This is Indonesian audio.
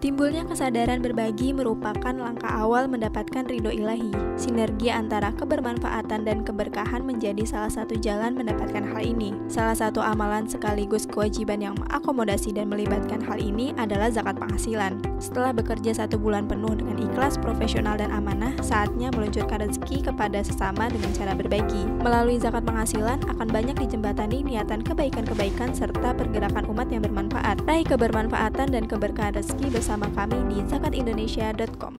Timbulnya kesadaran berbagi merupakan langkah awal mendapatkan ridho ilahi. Sinergi antara kebermanfaatan dan keberkahan menjadi salah satu jalan mendapatkan hal ini. Salah satu amalan sekaligus kewajiban yang mengakomodasi dan melibatkan hal ini adalah zakat penghasilan. Setelah bekerja satu bulan penuh dengan ikhlas, profesional, dan amanah, saatnya meluncurkan rezeki kepada sesama dengan cara berbagi. Melalui zakat penghasilan akan banyak dijembatani niatan kebaikan-kebaikan serta pergerakan umat yang bermanfaat. Raih kebermanfaatan dan keberkahan rezeki bersama kami di zakatindonesia.com.